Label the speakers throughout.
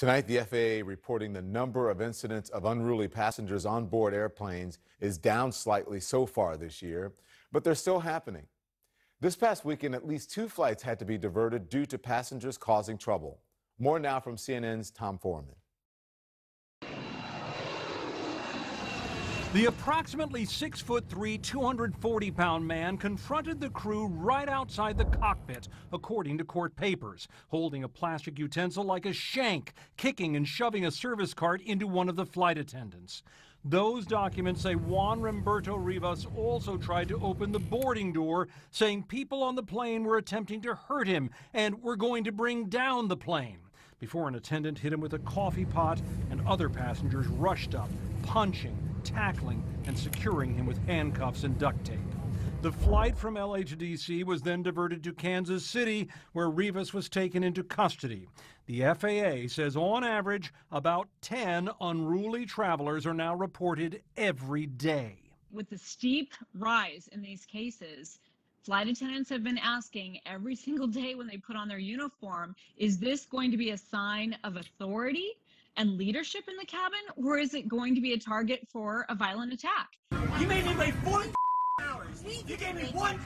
Speaker 1: Tonight, the FAA reporting the number of incidents of unruly passengers on board airplanes is down slightly so far this year, but they're still happening. This past weekend, at least two flights had to be diverted due to passengers causing trouble. More now from CNN's Tom Foreman.
Speaker 2: The approximately six foot three, 240 pound man confronted the crew right outside the cockpit, according to court papers, holding a plastic utensil like a shank, kicking and shoving a service cart into one of the flight attendants. Those documents say Juan Remberto Rivas also tried to open the boarding door, saying people on the plane were attempting to hurt him and were going to bring down the plane. Before an attendant hit him with a coffee pot and other passengers rushed up, punching, tackling, and securing him with handcuffs and duct tape. The flight from LA to D.C. was then diverted to Kansas City, where Rivas was taken into custody. The FAA says on average, about 10 unruly travelers are now reported every day.
Speaker 3: With the steep rise in these cases, flight attendants have been asking every single day when they put on their uniform, is this going to be a sign of authority? And leadership in the cabin, or is it going to be a target for a violent attack?
Speaker 4: You made me wait 40 hours. You gave me one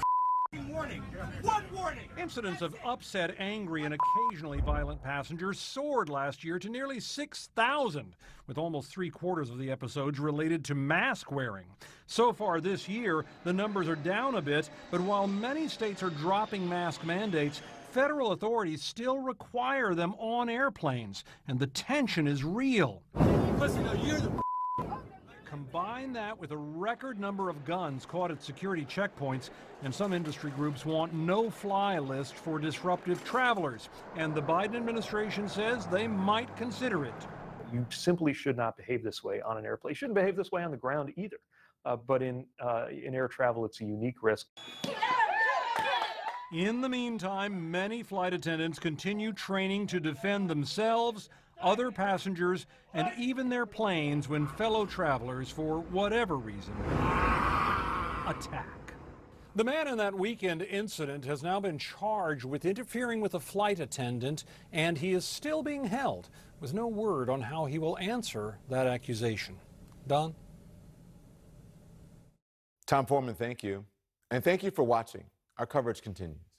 Speaker 4: warning. One warning.
Speaker 2: Incidents of upset, angry, and occasionally violent passengers soared last year to nearly 6,000, with almost three quarters of the episodes related to mask wearing. So far this year, the numbers are down a bit, but while many states are dropping mask mandates, federal authorities still require them on airplanes, and the tension is real. Combine that with a record number of guns caught at security checkpoints, and some industry groups want no fly list for disruptive travelers. And the Biden administration says they might consider it.
Speaker 5: You simply should not behave this way on an airplane. You shouldn't behave this way on the ground either. Uh, but in, uh, in air travel, it's a unique risk.
Speaker 2: In the meantime, many flight attendants continue training to defend themselves, other passengers, and even their planes when fellow travelers, for whatever reason, attack. The man in that weekend incident has now been charged with interfering with a flight attendant, and he is still being held, with no word on how he will answer that accusation. Don?
Speaker 1: Tom Foreman, thank you. And thank you for watching. Our coverage continues.